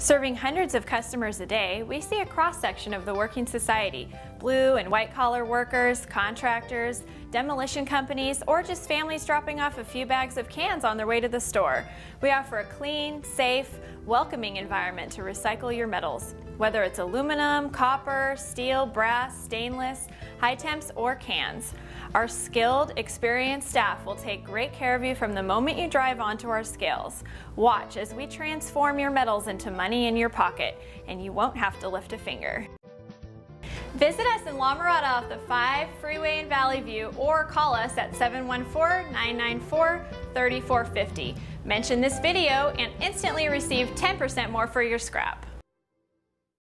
Serving hundreds of customers a day, we see a cross-section of the working society, blue and white collar workers, contractors, demolition companies, or just families dropping off a few bags of cans on their way to the store. We offer a clean, safe, welcoming environment to recycle your metals, whether it's aluminum, copper, steel, brass, stainless, high temps, or cans. Our skilled, experienced staff will take great care of you from the moment you drive onto our scales. Watch as we transform your metals into money in your pocket, and you won't have to lift a finger. Visit us in La Mirada off the 5 Freeway in Valley View or call us at 714-994-3450. Mention this video and instantly receive 10% more for your scrap.